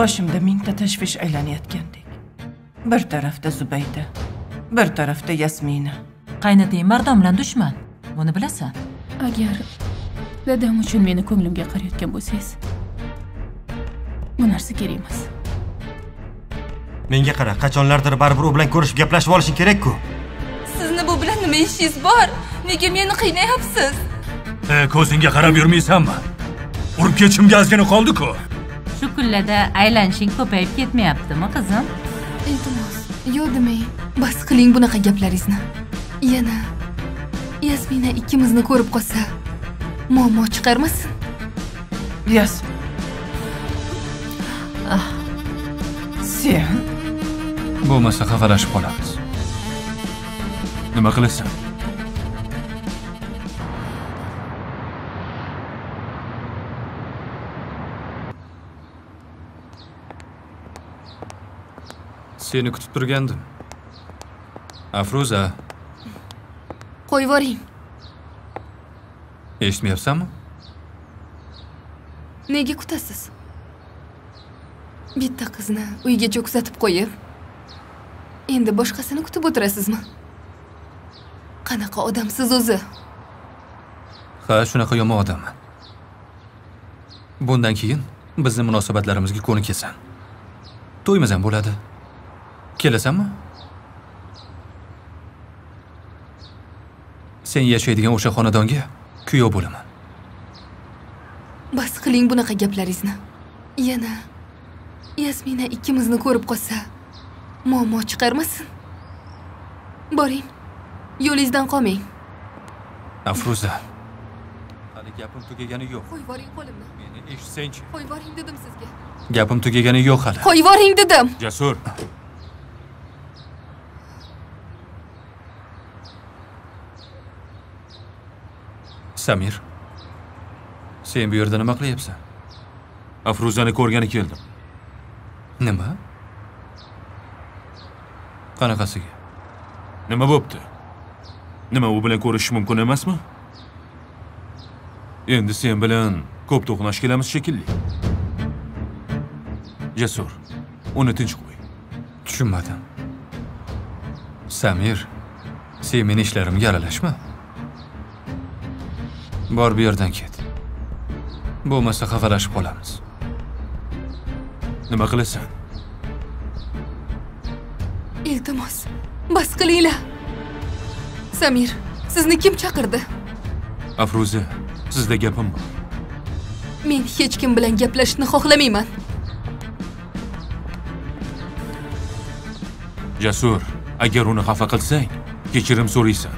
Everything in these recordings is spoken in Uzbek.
boshimda mingta tashvish aylanayotgandek. Bir tarafda zubayda bir tarafda yasmina. Qaynotang mardon bilan dushman. Buni bilasan. Agar dadam uchun meni ko'nglimga qarayotgan bo'lsangiz bu narsa kerak emas. Menga qara qachonlardir baribir u bilan ko'rishib gaplashib olishing kerak-ku. Sizni bu bilan nima ishingiz bor? Nega meni qiynayapsiz? E ko'zingga qarab yurmaysanmi? Urib ketishim gazgina qoldi-ku shu kunlarda aylanishing ko'payib ketmayaptimi qizim? Iltimos yo'q demang. Bas qiling bunaqa gaplaringizni. Yana yasmina ikkimizni ko'rib qolsa muammo chiqarmasin. Yas. Sen? Bo'lmasa xafalashib qolamiz. Nima qilasan seni kutib turgandim. Afruza. Qo'yib yuboring. Eshitmayapsanmi? Nega kutasiz? Bitta qizni uygacha kuzatib qo'yib endi boshqasini kutib o'tirasizmi? Qanaqa odamsiz o'zi? Ha shunaqa yomon odamman bundan keyin bizni munosabatlarimizga ko'nikasan to'yimiz ham bo'ladi kelasanmi sen yashaydigan o'sha xonadonga kuyov bo'laman. Bas qiling bunaqa gaplaringizni. Yana yasmina ikkimizni ko'rib qolsa muammo chiqarmasin. Boring yo'lingizdan qolmang. Afruza hali gapim tugagani yo'q. Qo'yib yuboring qo'limni. Meni eshitsangchi? Qo'yib yuboring dedim sizga. Gapim tugagani yo'q hali. Qo'yib yuboring dedim. Jasur samir. Sen bu yerda nima qilyapsan? Afruzani ko'rgani keldim nima? Qanaqasiga? Nima bo'pti? Nima u bilan ko'rishish mumkin emasmi? Endi sen bilan ko'p to'qnash kelamiz shekilli. Jasur uni tinch qo'y. Tushunmadim. Samir sen meni ishlarimga aralashma bor bu yerdan ket. Bo'lmasa xafalashib qolamiz. Nima qilasan? Iltimos bas qilinglar. Samir sizni kim chaqirdi? Afruza sizda gapim bor. Men hech kim bilan gaplashishni xohlamayman. Jasur agar uni xafa qilsang kechirim so'raysan.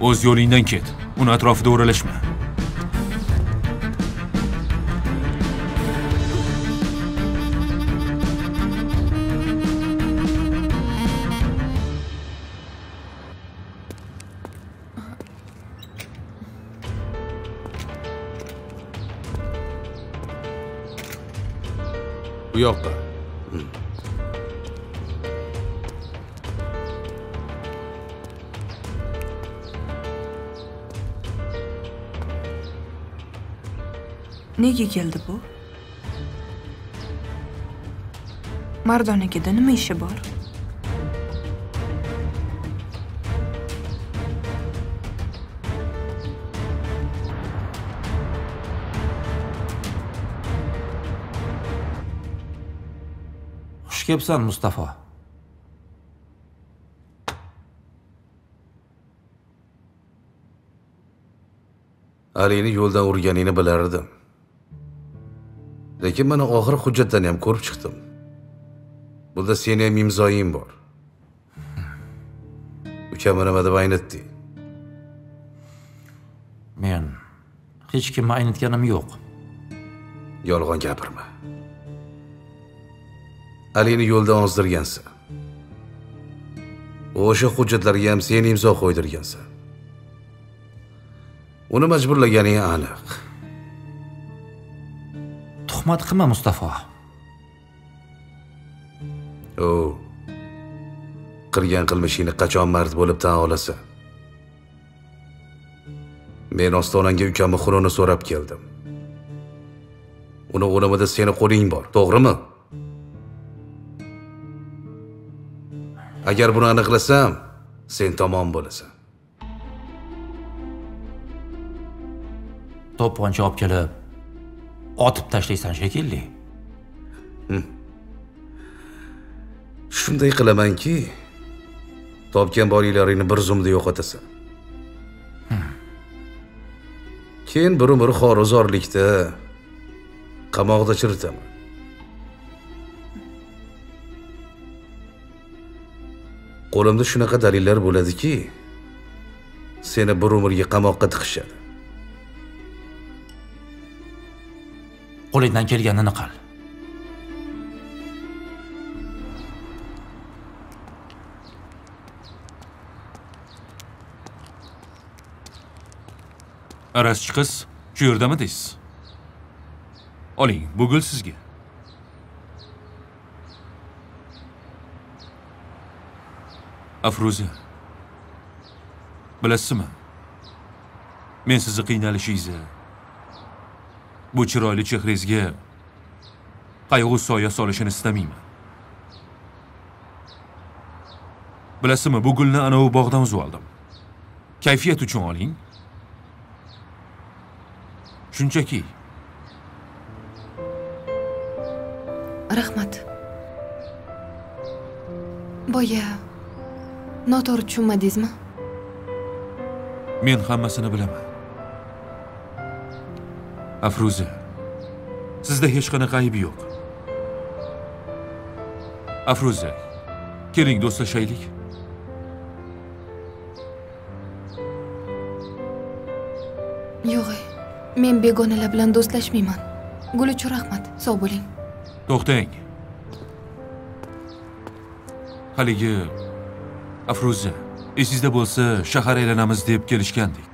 O'z yo'lingdan ket uni atrofida o'ralashma bu yoqqa nega keldi bu? Mardonagida nima ishi bor kelibsan mustafo alini yo'ldan urganingni bilardim. Lekin mana oxir hujjatdan ham ko'rib chiqdim. Bunda seni ham imzoying bor. Ukamni nima deb aynitding men hech kimni aynitganim yo'q. Yolg'on gapirma alini yo'ldan ozdirgansan. O'sha hujjatlarga ham sen imzo qo'ydirgansan. Uni majburlaganing aniq. Tuhmat qilma mustafo o qilgan qilmishingni qachon mard bo'lib tan olasan? Men ostonangga ukamni xunini so'rab keldim. Uni o'limida seni qo'ling bor to'g'rimi agar buni aniqlasam sen tomon bo'lasan. To'pponcha olib kelib otib tashlaysan shekilli. Shunday qilamanki topgan boyliklaringni bir zumda yo'qotasan. Keyin bir umr xoruzorlikda qamoqda chiritaman qo'limda shunaqa dalillar bo'ladiki seni bir umrga qamoqqa tiqishadi. Qo'lingdan kelganini qil. Araschi qiz shu yerdami deysiz? Oling bu gul sizga afruza bilasizmi? Men sizni qiynalishingizni bu chiroyli chehrangizga qayg'u soya solishini istamayman. Bilasizmi bu gulni anavi bog'dan uzib oldim. Kayfiyat uchun oling. Shunchaki. Rahmat. Boya noto'g'ri tushunmadingizmi? Men hammasini bilaman. Afruza sizda hech qanaqa ayb yo'q. Afruza keling do'stlashaylik. Yo'q men begonalar bilan do'stlashmayman. Gul uchun rahmat sog' bo'ling. To'xtang. Haligi afruza esingizda bo'lsa shahar aylanamiz deb kelishgandik.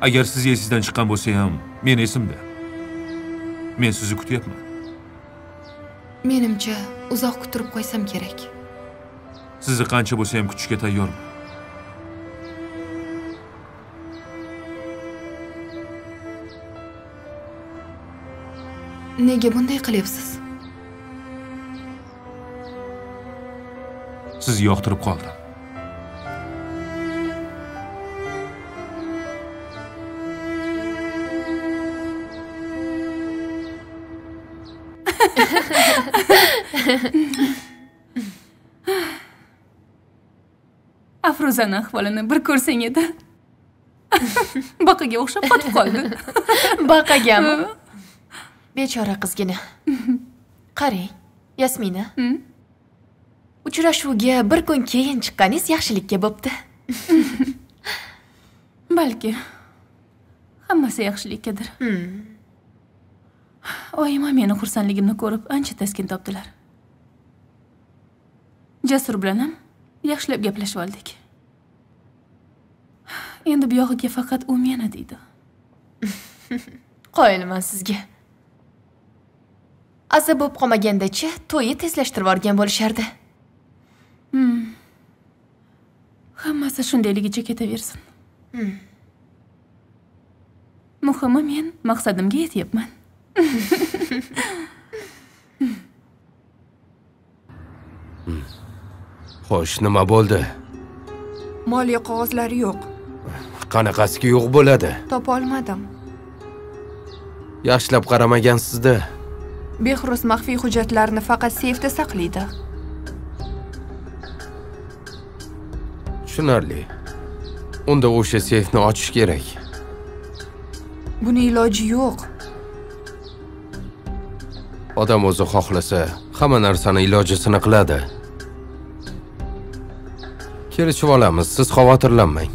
Agar siz esingizdan chiqqan bo'lsa ham men esimda. Men sizni kutyapman. Menimcha uzoq kuttirib qo'ysam kerak. Sizni qancha bo'lsa ham kutishga tayyorman. Nega bunday qilyapsiz sizni yoqtirib qoldim afruzani ahvolini bir ko'rsang edi. Baqaga o'xshab qotib qoldi. Baqagami bechora qizgina. Qarang yasmina uchrashuvga bir kun keyin chiqqaningiz yaxshilikka bo'pti. Balki. Hammasi yaxshilikkadir. Oyim ham meni xursandligimni ko'rib ancha taskin topdilar. Jasur bilan ham yaxshilab gaplashib oldik endi buyog'iga faqat u meni deydi. Qoyilman sizga. Aza bo'lib qolmagandachi to'yni tezlashtirib yuborgan bo'lishardi hammasi shundayligicha ketaversin. Muhimi men maqsadimga yetyapman. Xo'sh nima bo'ldi? Moliya qog'ozlari yo'q. Qanaqasiga yo'q bo'ladi? Topolmadim yaxshilab qaramagansiz-da. Behruz maxfiy hujjatlarni faqat seyfda saqlaydi tushunarli unda o'sha seyfni ochish kerak. Buni iloji yo'q. Odam o'zi xohlasa hamma narsani ilojisini qiladi. Kelishib olamiz siz xavotirlanmang.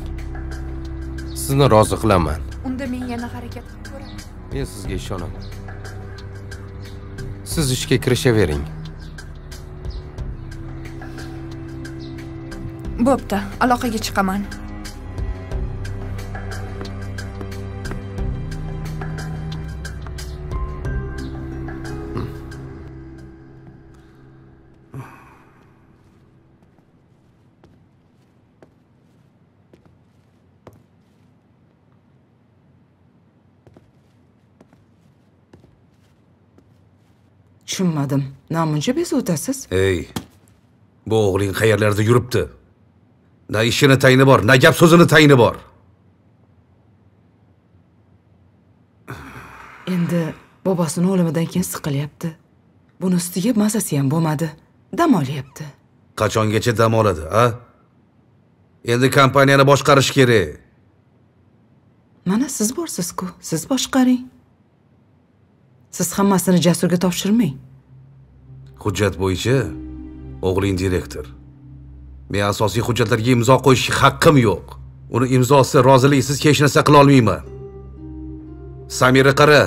Sizni rozi qilaman. Unda men yana harakat qilib ko'raman. Men sizga ishonaman. Siz ishga kirishavering bo'pti aloqaga chiqaman. Tushunmadim. Namuncha bezovtasiz? Ey bu o'g'ling qayerlarda yuribdi na ishini tayini bor na gap so'zini tayini bor. Endi bobosini o'limidan keyin siqilyapti. Buni ustiga mazasi ham bo'lmadi dam olyapti. Qachongacha dam oladi a endi kompaniyani boshqarish kerak. Mana siz borsiz-ku siz boshqaring. Siz hammasini jasurga topshirmang. Hujjat bo'yicha o'g'ling direktor men asosiy hujjatlarga imzo qo'yishga haqqim yo'q. Uni imzosi roziliksiz hech narsa qila olmayman. Samira qara.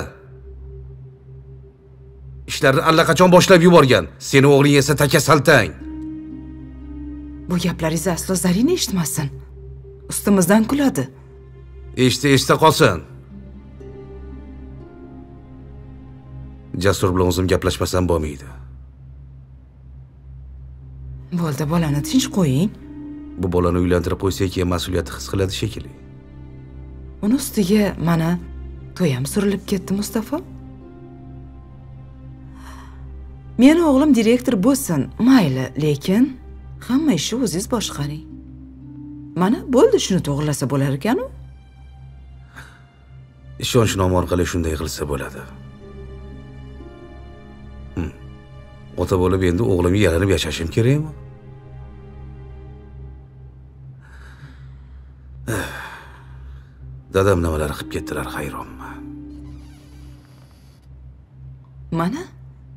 Ishlarni allaqachon boshlab yuborgan. Seni o'g'ling esa taka saltang. Bu gaplaringizni aslo zarina eshitmasin. Ustimizdan kuladi. Eshitsa eshitsa qolsin. Jasur bilan o'zim gaplashmasam bo'lmaydi bo'ldi bolani tinch qo'ying. Bu bolani uylantirib qo'ysak keyin mas'uliyatni his qiladi shekilli. Uni ustiga mana to'y ham surilib ketdi mustafo meni o'g'lim direktor bo'lsin mayli lekin hamma ishni o'zingiz boshqaring. Mana bo'ldi shuni to'g'irlasa bo'lar ekanu ishonchnom orqali shunday qilsa bo'ladi ota bo'lib endi o'g'limga yalanib yashashim kerakmi? Dadam nimalar qilib ketdilar hayronman. Mana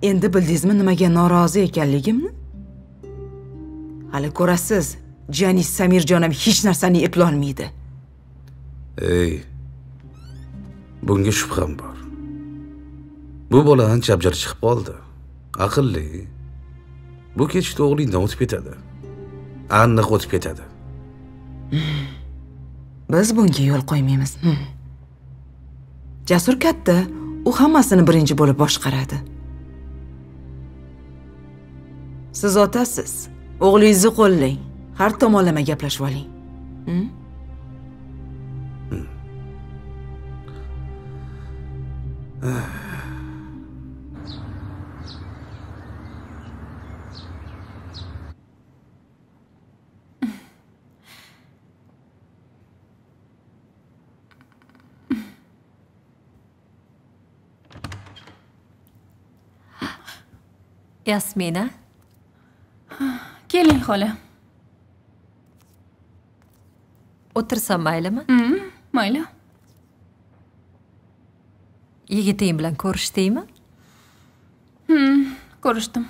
endi bildingizmi nimaga norozi ekanligimni? Hali ko'rasiz janis samirjon ham hech narsani eplolmaydi. Ey bunga shubham bor. Bu bola ancha abjir chiqib qoldi aqlli bu ketishda o'g'lingdan o'tib ketadi. Aniq o'tib ketadi. Biz bunga yo'l qo'ymaymiz. Hmm. jasur katta u hammasini birinchi bo'lib boshqaradi. Siz otasiz o'g'lingizni qo'llang har tomonlama gaplashib oling. Hmm? yasmina keling xola o'tirsam maylimi? Mm, mayli. Yigiting bilan ko'rishdingmi? Hmm, ko'rishdim.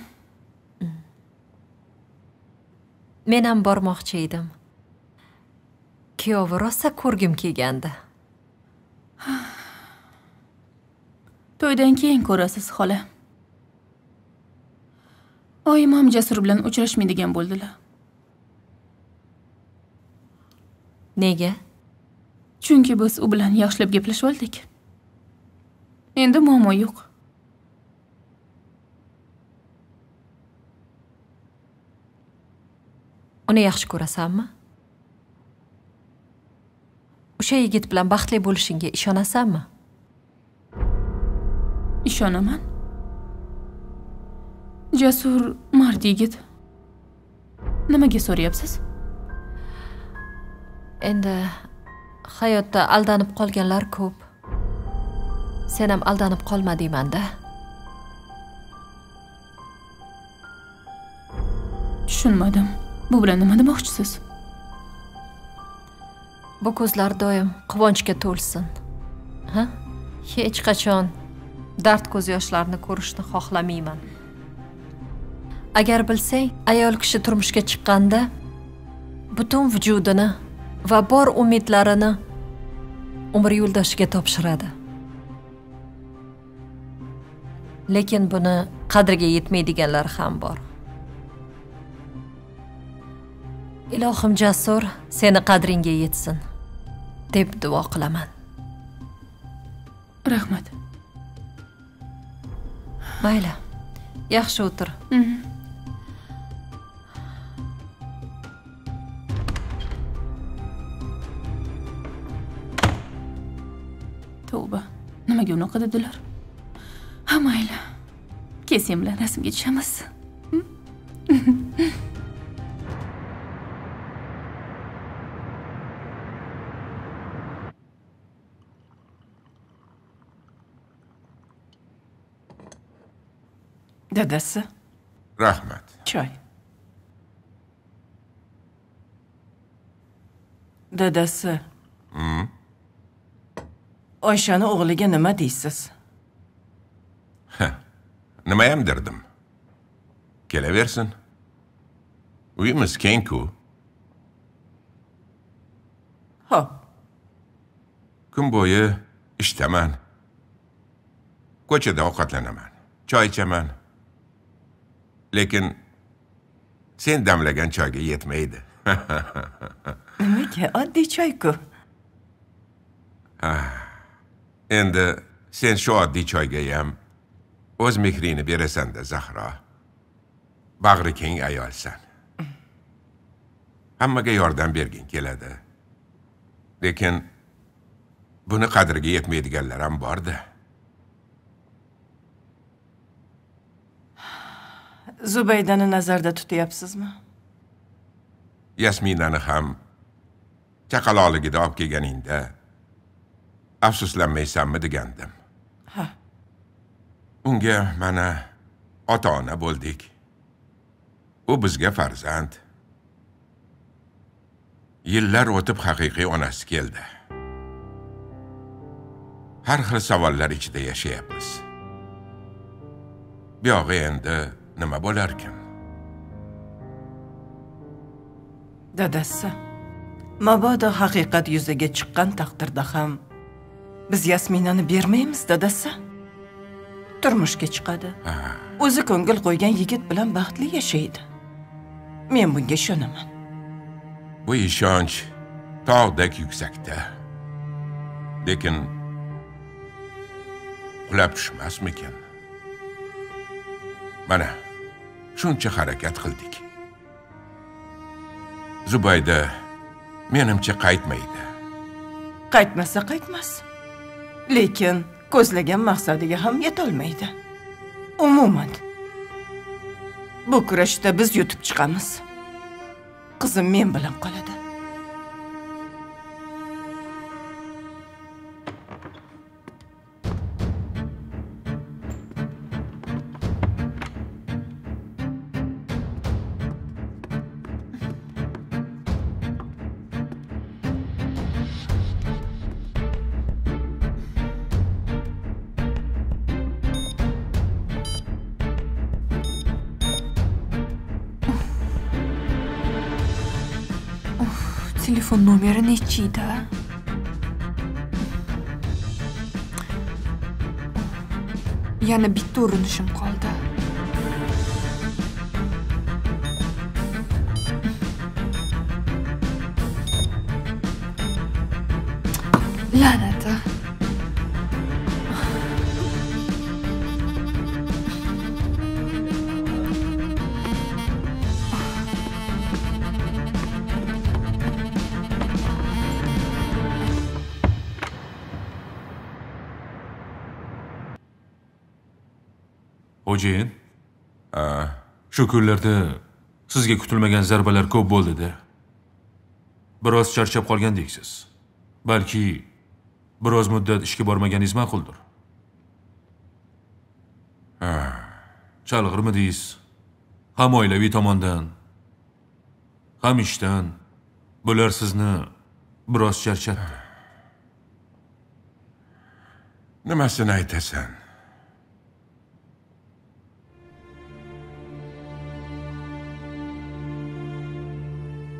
Men ham bormoqchi edim. Kuyovi rosa ko'rgim kelgandi. To'ydan keyin ko'rasiz xola oyim ham jasur bilan uchrashmaydigan bo'ldilar. Nega? Chunki biz u bilan yaxshilab gaplashib oldik. Endi muammo yo'q. Uni yaxshi ko'rasanmi? O'sha yigit bilan baxtli bo'lishingga ishonasanmi? Ishonaman jasur mard yigit nimaga so'rayapsiz? Endi hayotda aldanib qolganlar ko'p. Sen ham aldanib qolma deymanda. Tushunmadim. Bu bilan nima demoqchisiz? Bu ko'zlar doim quvonchga to'lsin. Ha? Hech qachon dard ko'z yoshlarini ko'rishni xohlamayman agar bilsang ayol kishi turmushga chiqqanda butun vujudini va bor umidlarini umr yo'ldoshiga topshiradi. Lekin buni qadriga yetmaydiganlar ham bor. Ilohim jasur seni qadringga yetsin deb duo qilaman. Rahmat. Mayli yaxshi o'tir. Mhm. tavba gavnoqa dedilar ha mayli kesin bilan rasmga tushamiz dadasi rahmat choy dadasi Oyshani o'g'liga nima deysiz nimayam derdim? Kelaversin uyimiz keng-ku ho'p. Kun bo'yi ishdaman ko'chada ovqatlanaman choy ichaman lekin sen damlagan choyga yetmaydi nimaga oddiy choy-ku endi sen shu oddiy choyga ham o'z mehringni berasan-da zahro bag'ri keng ayolsan hammaga yordam berging keladi lekin buni qadriga yetmaydiganlar ham borda zubaydani nazarda tutyapsizmi yasminani ham chaqaloqligida olib kelganingda afsuslanmaysanmi degandim ha. Unga mana ota ona bo'ldik. U bizga farzand. Yillar o'tib haqiqiy onasi keldi. Har xil savollar ichida yashayapmiz. Buyog'i endi nima bo'larkin? Dadasi mabodo haqiqat yuzaga chiqqan taqdirda ham biz yasminani bermaymiz dadasi. Turmushga chiqadi. O'zi ko'ngil qo'ygan yigit bilan baxtli yashaydi. Men bunga ishonaman. Bu ishonch tog'dek yuksakda lekin qulab tushmasmikin? Mana shuncha harakat qildik. Zubayda menimcha qaytmaydi. Qaytmasa qaytmas lekin ko'zlagan maqsadiga ham yetolmaydi. Umuman. Bu kurashda biz yutib chiqamiz. Qizim men bilan qoladi. Telefon nomeri nechida yana bitta urinishim qoldi la'nati xo'jayin shu kunlarda sizga kutilmagan zarbalar ko'p bo'ldi-da. Biroz charchab qolgandeksiz. Balki biroz muddat ishga bormaganingiz ma'quldir. Ha, chalg'irmidingiz? Ham oilaviy tomondan, ham ishdan bular sizni biroz charchatdi. nimasini aytasan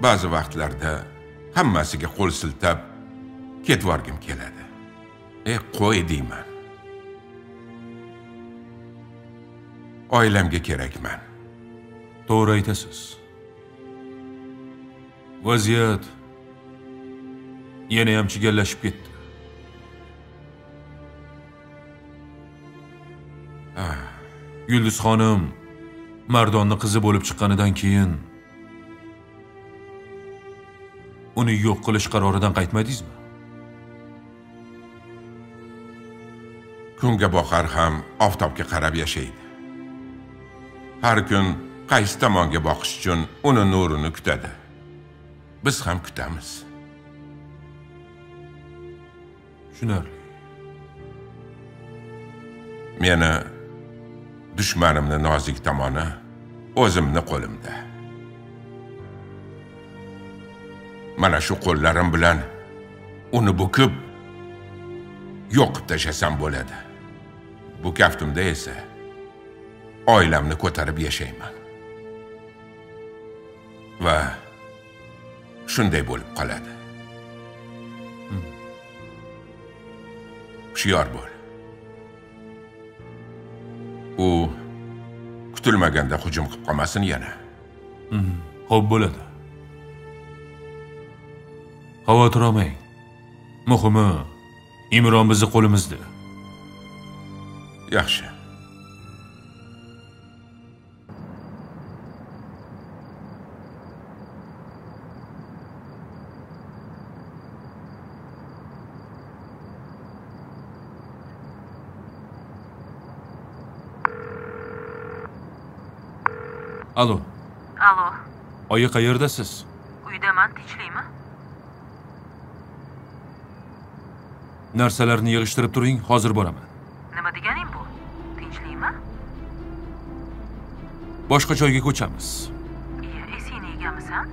ba'zi vaqtlarda hammasiga qo'l siltab ketvorgim keladi e qo'y deyman oilamga kerakman To'g'ri aytasiz. Vaziyat yana ham chigallashib ketdi. Ah, Yulduz xonim Mardonni qizi bo'lib chiqqanidan keyin uni yo'q qilish qaroridan qaytmadingizmi? kunga boqar ham oftobga qarab yashaydi har kun qaysi tomonga boqish uchun uni nurini kutadi biz ham kutamiz Tushunarli. meni dushmanimni nozik tomoni o'zimni qo'limda mana shu qo'llarim bilan uni bukib yo'qib tashlasam bo'ladi. Bu kaftimda esa oilamni ko'tarib yashayman. Va shunday bo'lib qoladi. Hushyor bo'l. U kutilmaganda hujum qilib qolmasin yana. Xo'p bo'ladi. Xavotir olmang. Muhimi, Imron bizni qo'limizda. yaxshi Alo, Alo, oyi qayerdasiz? Narsalarni yig'ishtirib turing, hozir boraman. Nima deganing bu? Tinchlikmi? Boshqa joyga ko'chamiz. Esingni yegamisan?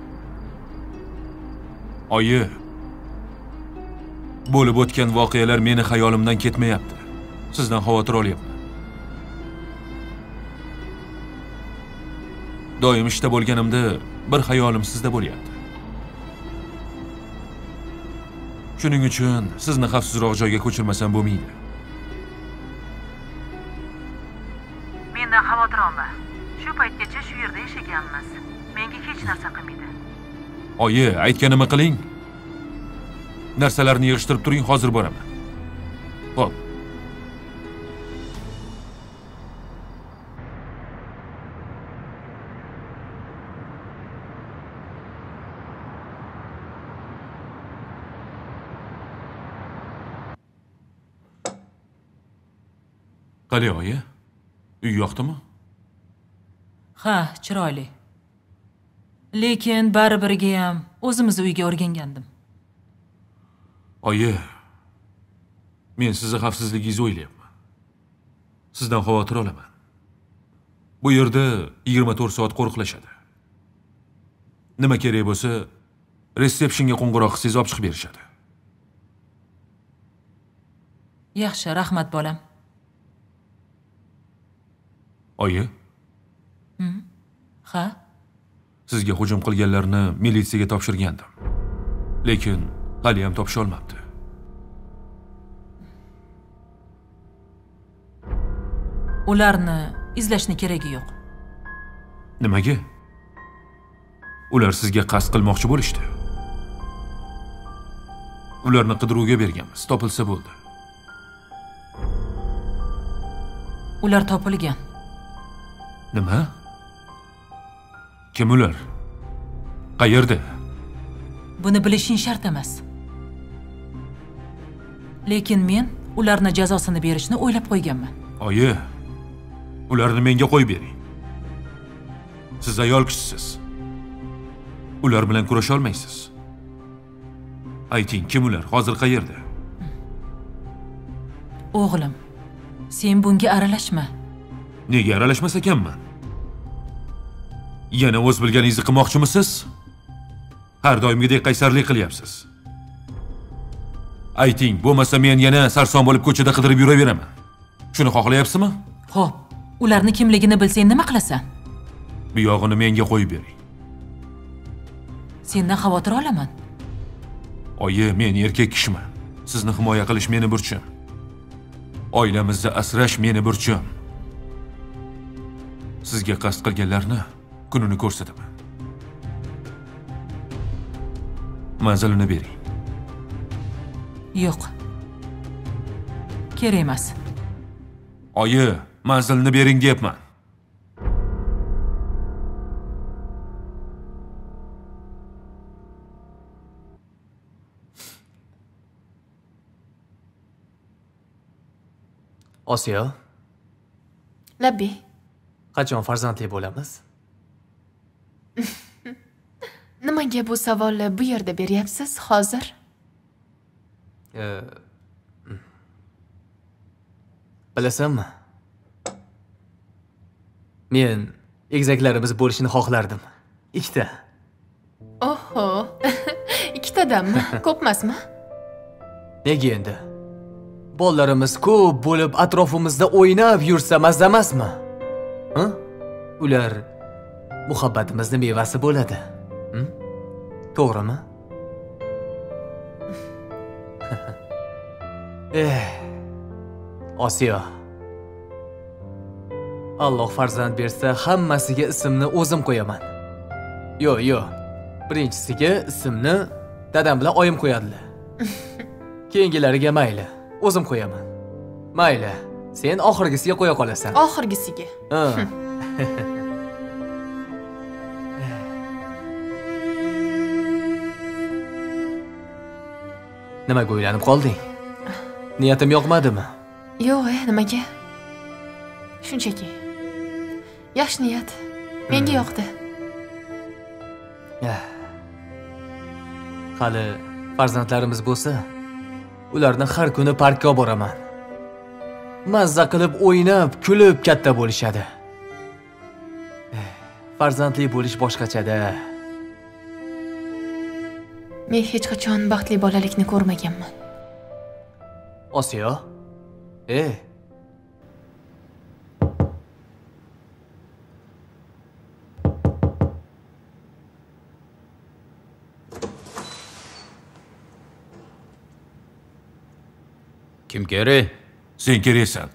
Oyi, bo'lib o'tgan voqealar meni xayolimdan ketmayapti. Sizdan xavotir olyapman. Doim ishda bo'lganimda bir xayolim sizda bo'lyapti. Shuning uchun sizni xavfsizroq joyga ko'chirmasam bo'lmaydi. Mendan xavotir olma. Shu paytgacha shu yerda yashaganmiz. Menga hech narsa qilmaydi. Oyi, aytganimni qiling. Narsalarni yig'ishtirib turing, hozir boraman. Qani oyi? Uy yoqdimi? Ha, chiroyli. Lekin baribiriga ham o'zimiz uyga o'rgangandim. Oyi, men sizni xavfsizligingizni o'ylayapman. Sizdan xavotir olaman. Bu yerda 24 soat qo'riqlashadi. Nima kerak bo'lsa, resepshinga qo'ng'iroq qilsangiz olib chiqib berishadi. Yaxshi, rahmat bolam. Oyi, Ha? sizga hujum qilganlarni militsiyaga topshirgandim. Lekin hali ham topisha olmabdi. Ularni izlashni keragi yo'q. Nimaga? Ular sizga qasd qilmoqchi bo'lishdi. Ularni qidiruvga berganmiz, topilsa bo'ldi. Ular topilgan. Nima? Kim ular? Qayerda? Buni bilishing shart emas. Lekin men ularni jazosini berishni o'ylab qo'yganman. Oyi, ularni menga qo'yib bering. Siz ayol kishisiz. Ular bilan kurasha olmaysiz. Ayting, kim ular? Hozir qayerda? O'g'lim, sen bunga aralashma. Nega aralashmas ekanman? Yana o'z bilganingizni qilmoqchimisiz? Har doimgidek qaysarlik qilyapsiz. Ayting, bo'lmasa men yana sarson bo'lib ko'chada qidirib yuraveraman. Shuni xohlayapsizmi? Xo'p, ularni kimligini bilsang nima qilasan? Bu yog'ini menga qo'yib bering. Sendan xavotir olaman. Oyi, men erkak kishiman. Sizni himoya qilish meni burchim. Oilamizni asrash meni burchim. Sizga qasd qilganlarni kunini ko'rsataman. Manzilini bering. Yo'q. Kerak emas. Oyi, manzilni bering deyapman. Osiyo, Labbiy. Qachon farzandli bo'lamiz? Nimaga bu savolni bu yerda beryapsiz hozir? Bilasanmi? men egizaklarimiz bo'lishini xohlardim ikkita oho ikkitadanmi ko'pmasmi nega endi bolalarimiz ko'p bo'lib atrofimizda o'ynab yursa mazza emasmi? Ular muhabbatimizni mevasi bo'ladi? To'g'rimi? Eh osiyo. Alloh farzand bersa hammasiga ismni o'zim qo'yaman. Yo'q yo'q birinchisiga ismni dadam bilan oyim qo'yadilar keyingilariga mayli o'zim qo'yaman. Mayli sen oxirgisiga qo'ya qolasan. Oxirgisiga. Nimaga o'ylanib qolding? Niyatim yoqmadimi? Yo'q e nimaga? Shunchaki. Yaxshi niyat. Menga yoqdi. Ah. hali farzandlarimiz bo'lsa ularni har kuni parkka olib boraman mazza qilib o'ynab kulib katta bo'lishadi. Eh, farzandli bo'lish boshqachada. Men hech qachon baxtli bolalikni ko'rmaganman. Osiyo? E kim kerak sen. Keraksan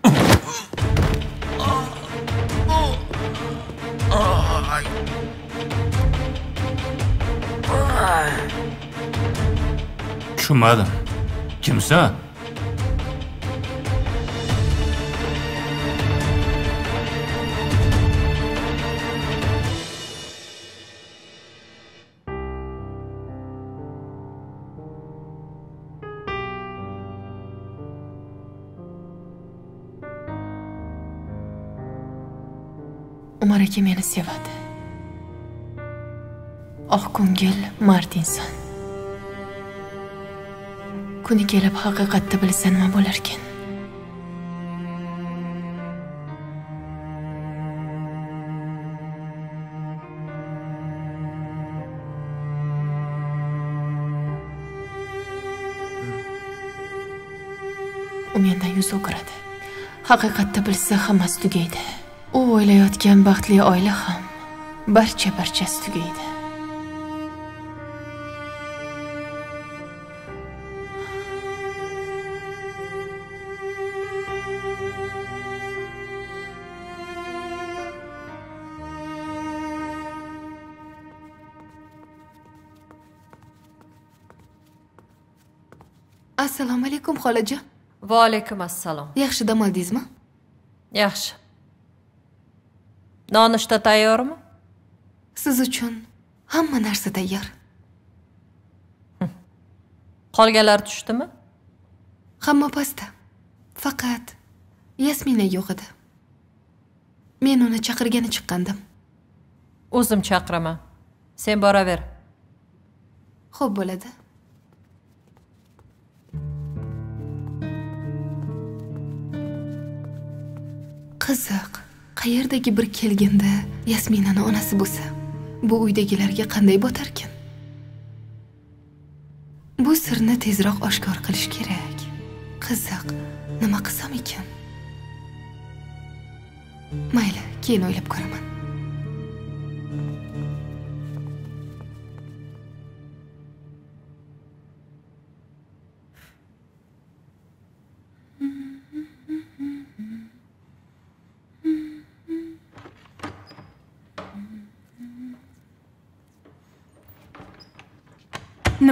tushunmadim kimsan aka meni sevadi. Oh, Oqko'ngil mard inson. Kuni kelib haqiqatni bilsa nima bo'larkin u mendan yuz o'giradi. Haqiqatni bilsa hammasi tugaydi. U o'ylayotgan baxtli oila ham barcha barchasi tugaydi. Assalomu alaykum xolajon. Va alaykum assalom. Yaxshi dam oldingizmi yaxshi nonushta tayyormi siz uchun hamma narsa tayyor qolganlar tushdimi? Hamma pastda faqat yasmina yo'q edi men uni chaqirgani chiqqandim. O'zim chaqiraman. Sen boraver. Xo'p bo'ladi. Qiziq qayerdagi bir kelganda yasminani onasi bo'lsa bu uydagilarga qanday botarkin? Bu sirni tezroq oshkor qilish kerak. Qiziq nima qilsam ekan mayli keyin o'ylab ko'raman.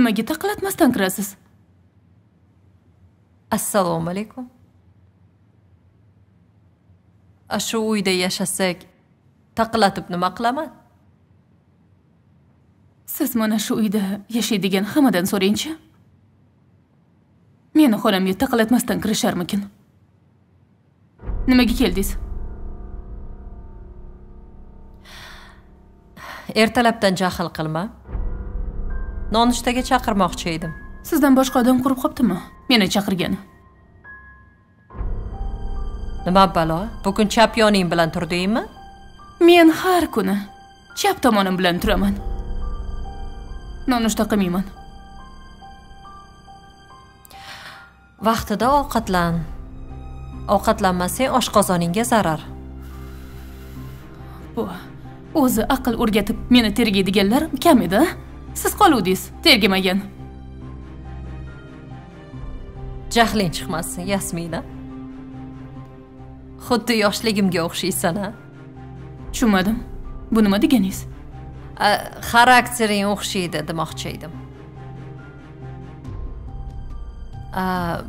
Nimaga taqlatmasdan kirasiz assalomu alaykum A shu uyda yashasak taqlatib nima qilaman siz mana shu uyda yashaydigan hammadan so'rangchi meni xonamga taqlatmasdan kirisharmikin nimaga keldingiz ertalabdan jahl qilma nonushtaga chaqirmoqchi edim. Sizdan boshqa odam qurib qoptimi? Meni chaqirgani. Nima balo? Bugun chap yoning bilan turdingmi men har kuni chap tomonim bilan turaman. Nonushta qilmayman. Vaqtida ovqatlan. Ovqatlanmasang oshqozoningga zarar. Bu o'zi aql o'rgatib meni tergaydiganlar kam edi? Siz qoluvdingiz tergamagan jahling chiqmasin yasmina. Xuddi yoshligimga o'xshaysan a tushunmadim. Bu nima deganingiz xaraktering o'xshaydi demoqchi edim.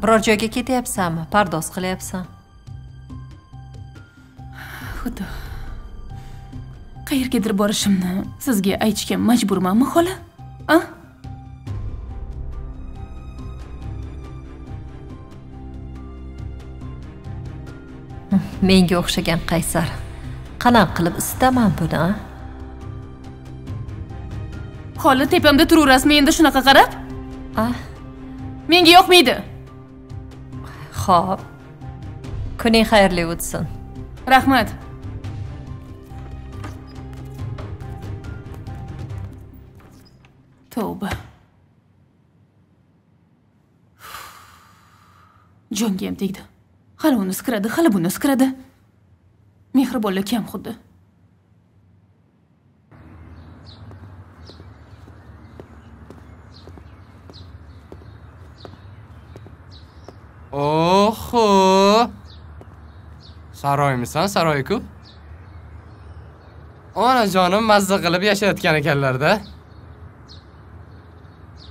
Biror joyga ketyapsanmi? Pardoz qilyapsan. Xudo qayergadir borishimni sizga aytishga majburmanmi xola a menga o'xshagan qaysar. Qanaqa qilib isitaman buni a? xola tepamda turaverasizmi endi shunaqa qarab? A? Menga yoqmaydi. Ho'p kuning xayrli o'tsin. Rahmat tavba jongam tegdi hali uni sikiradi hali buni sikiradi mehribonlik kam xuddi oho. Saroymisan saroyku. Onajonim mazza qilib yashayotgan ekanlarda.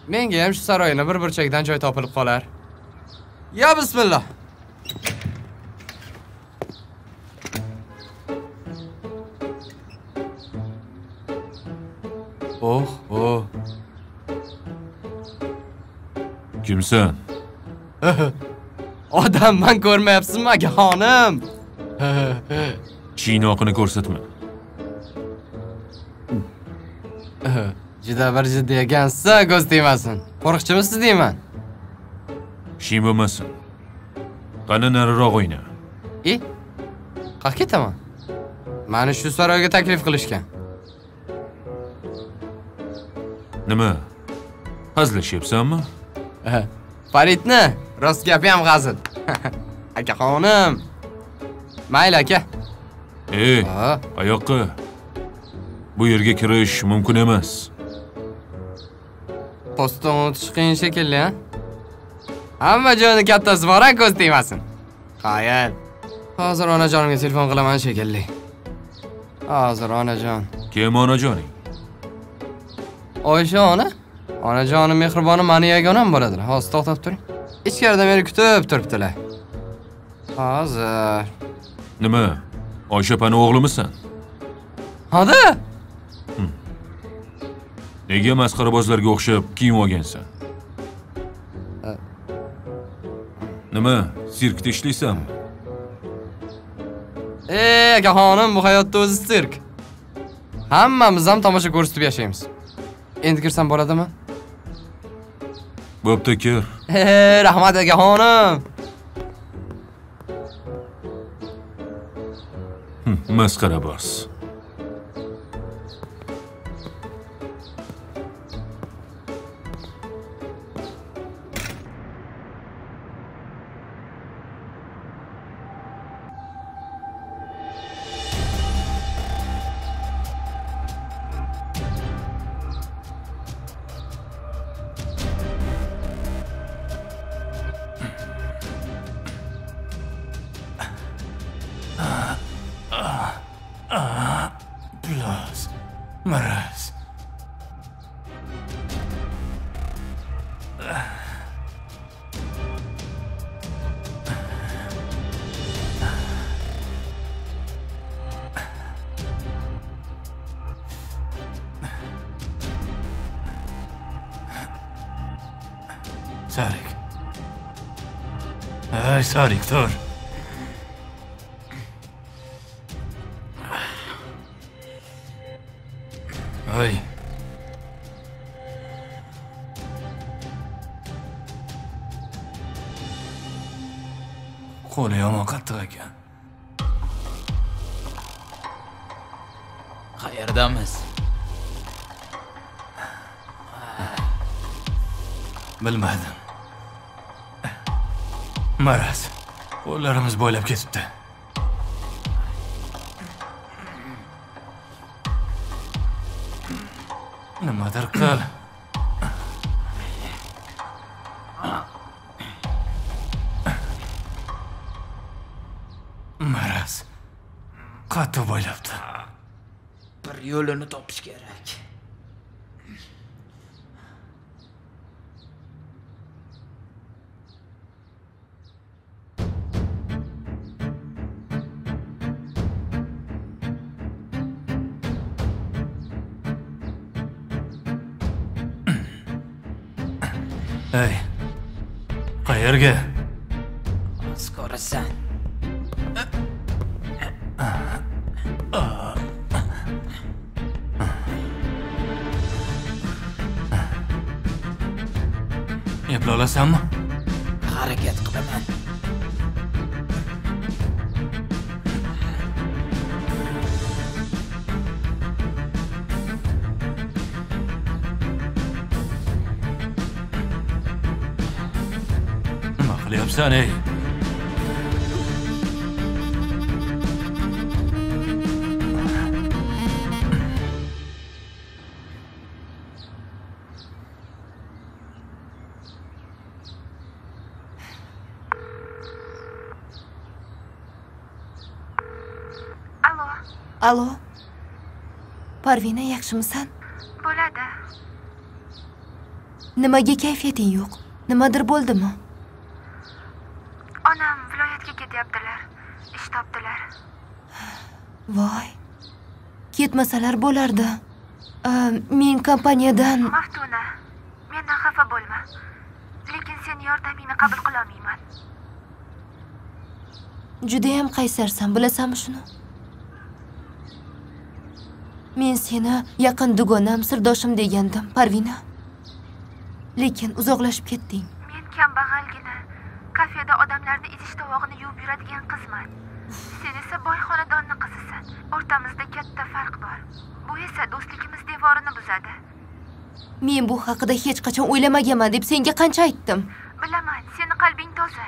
Menga ham shu saroyni bir burchakdan joy topilib qolar. Yo bismillah. Oh oh. Kimsan odamman ko'rmayapsizmi aka xonim? Chinoqini ko'rsatma juda bir jiddiy ekansiz ko'z tegmasin. Qo'riqchimisiz deyman. Ishing bo'lmasin qani nariroq o'yna. I qayerga ketaman? Mani shu saroyga taklif qilishgan. Nima? Hazillashyapsanmi? Faridni rost gapi ham hazil aka xonim. Mayli aka. Ey qayoqqa bu yerga kirish mumkin emas postdan o'tish qiyin shekilli a hamma joyni kattasi bor a ko'z tegmasin. Qayil hozir onajonimga telefon qilaman shekilli. Hozir onajon. Kim onajoning? Oysha ona onajonim mehribonim mani yagonam bo'ladilar. Hozir to'xtab turing. Ichkarida meni kutib turibdilar. Hozir. Nima? Oysha opani o'g'limisan? Hada nega masxarabozlarga o'xshab kiyinib olgansan? Nima sirkda ishlaysanmi? Ey akaxonim bu hayotda o'zi sirk. Hammamiz ham tomosha ko'rsatib yashaymiz. Endi kirsam bo'ladimi? Bo'pti kir. Ey, rahmat akaxonim masxaraboz اي سوري دكتور. يعني. خير これは分かったわけやはやるだめす بالمهدم maraz qo'llarimiz bo'ylab ketibdi nimadir qil maraz qattiq bo'ylabdi bir yo'lini topish kerak eplay olasanmi harakat qilaman nima qilyapsan ey Allo, Allo. Parvina, yaxshimisan? bo'ladi. Nimaga kayfiyating yo'q? Nimadir bo'ldimi? Onam viloyatga ketyaptilar. Ish topdilar. Voy. Ketmasalar bo'lardi. Men kompaniyadan Maftuna, mendan xafa bo'lma. Lekin seni yordamingni qabul qila olmayman. juda ham qaysarsan, bilasanmi shuni? Men seni yaqin dugonam, sirdoshim degandim, Parvina. Lekin uzoqlashib ketding. Men kambag'algina kafeda odamlarni idish tovog'ini yuvib yuradigan qizman. Sen esa boy xonadonni qizisan. O'rtamizda katta farq bor. Bu esa do'stligimiz devorini buzadi. Men bu haqida hech qachon o'ylamaganman deb senga qancha aytdim. Bilaman, seni qalbing toza.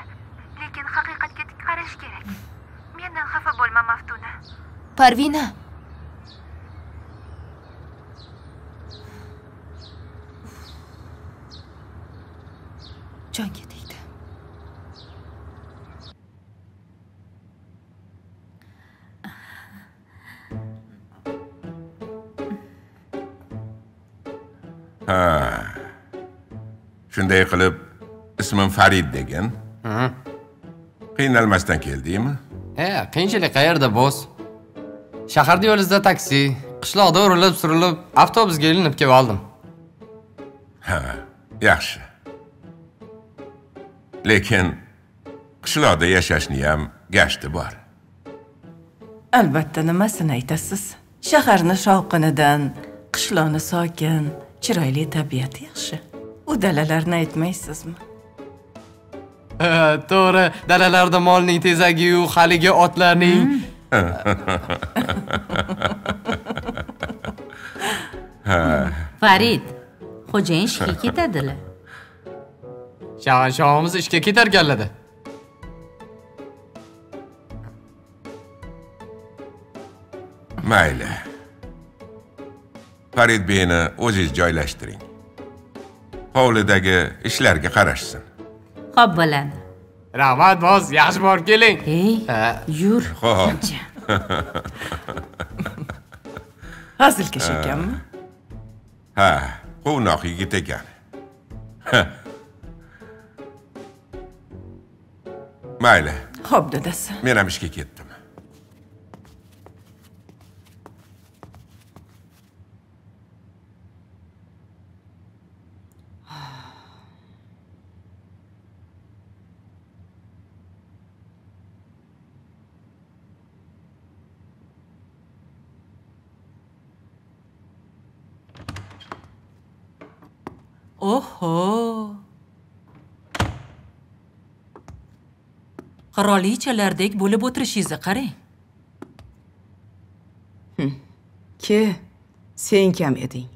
Lekin haqiqatga tik qarash kerak. Mendan xafa bo'lma, Maftuna. Parvina. Shunday qilib ismim farid degan. Qiynalmasdan keldingmi e qiyinchilik qayerda boss? Shaharda yo'lizda taksi qishloqda urilib surilib avtobusga ilinib kelib oldim. Ha yaxshi. Lekin qishloqda yashashni ham gashti bor. Albatta nimasini aytasiz? Shaharni shovqinidan qishloqni sokin chiroyli tabiati yaxshi u dalalarni aytmaysizmi? To'g'ri. Dalalarda molning tezagiyu haligi otlarning. Farid xo'jayin ishga ketadilar shahanshohimiz ishga ketarkanladi mayli. Farid beyni o'zingiz joylashtiring hovlidagi ishlarga qarashsin. Xo'p bo'ladi rahmat boss yaxshi borib keling. Ey yur Xo'p. hazilkash ekanmi? Ha quvnoq yigit ekan. Mayli. Xo'p dadasi. Men ham ishga ketdim oho qirolichalardek bo'lib o'tirishingizni qarang. Ke sen kam eding.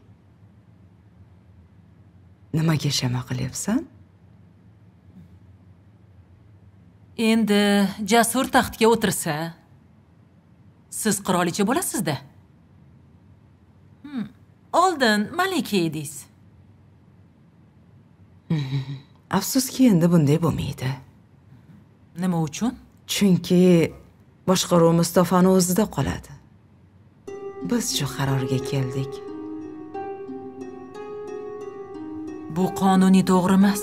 Nimaga shama qilyapsan? Endi jasur taxtga o'tirsa siz qirolicha bo'lasizda. Hmm, oldin malika edingiz. Afsuski endi bunday bo'lmaydi nima uchun? Chunki boshqaruv mustafoni o'zida qoladi. Biz shu qarorga keldik. Bu qonuniy to'g'ri emas.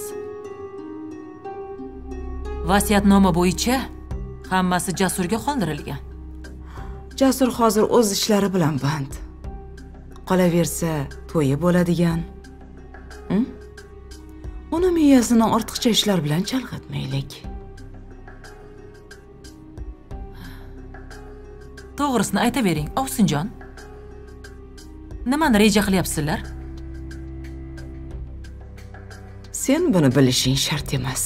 Vasiyatnoma bo'yicha hammasi jasurga qoldirilgan. Jasur hozir o'z ishlari bilan band. Qolaversa to'yi bo'ladigan. Hm? uni miyasini ortiqcha ishlar bilan chalg'itmaylik to'g'risini aytavering ovsinjon. Nimani reja qilyapsizlar? Sen buni bilishing shart emas.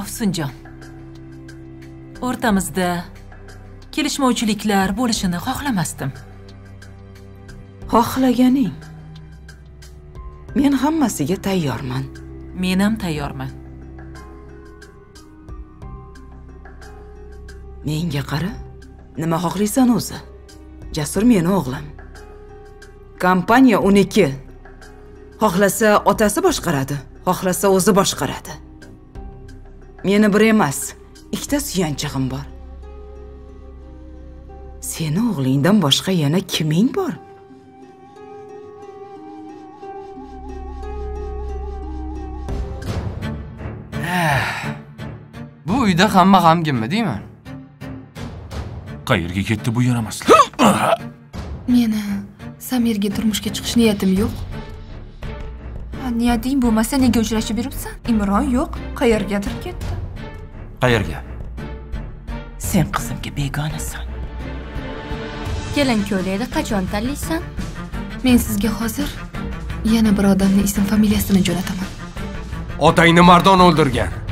Ovsinjon o'rtamizda kelishmovchiliklar bo'lishini xohlamasdim. Xohlaganing. Men hammasiga tayyorman. Men ham tayyorman menga qara nima xohlaysan o'zi? Jasur meni o'g'lim. Kompaniya uniki. Xohlasa otasi boshqaradi xohlasa o'zi boshqaradi. Meni bir emas ikkita suyanchig'im bor. Seni o'g'lingdan boshqa yana kiming bor? Eh, bu uyda hamma g'amginmi deyman? Qayerga ketdi bu yaramaslar meni samirga turmushga chiqish niyatim yo'q. Ha, niyating bo'lmasa nega uchrashib yuribsan? Imron yo'q qayergadir ketdi. Qayerga? Sen qizimga begonasan. Kelin ko'ylakni qachon tanlaysan men sizga hozir yana bir odamni ism familiyasini jo'nataman. Otangni mardon o'ldirgan